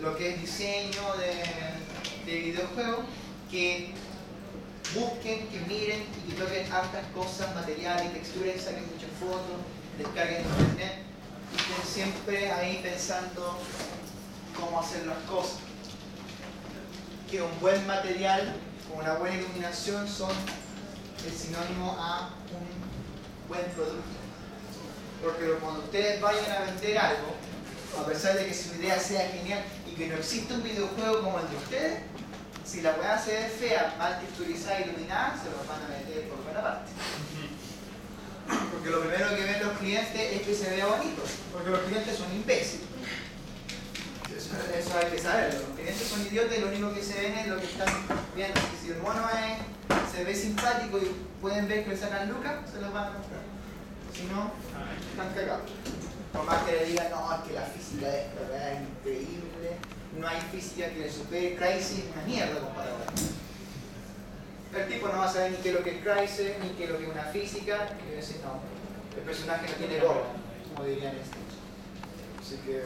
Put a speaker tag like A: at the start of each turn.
A: lo que es diseño de, de videojuegos, que busquen, que miren y que toquen hartas cosas, materiales, texturas, saquen muchas fotos, descarguen internet y estén siempre ahí pensando cómo hacer las cosas. Que un buen material con una buena iluminación son el sinónimo a un buen producto. Porque cuando ustedes vayan a vender algo, a pesar de que su idea sea genial y que no exista un videojuego como el de ustedes, si la weá se ve fea, mal texturizada, iluminada, se los van a meter por buena parte. Porque lo primero que ven los clientes es que se vea bonito, porque los clientes son imbéciles. Eso, hay que saberlo. Los clientes son idiotas y lo único que se ven es lo que están viendo. Si el mono es, se ve simpático y pueden ver que le sacan lucas, se los van a comprar. Si no, están cagados. Por más que le digan, no, es que la física de es increíble, no hay física que le supere Crisis, una mierda comparado a. El tipo no va a saber ni qué es lo que es Crisis, ni qué es lo que es una física, y va a decir, no, el personaje no tiene gorra, como dirían este. Así que,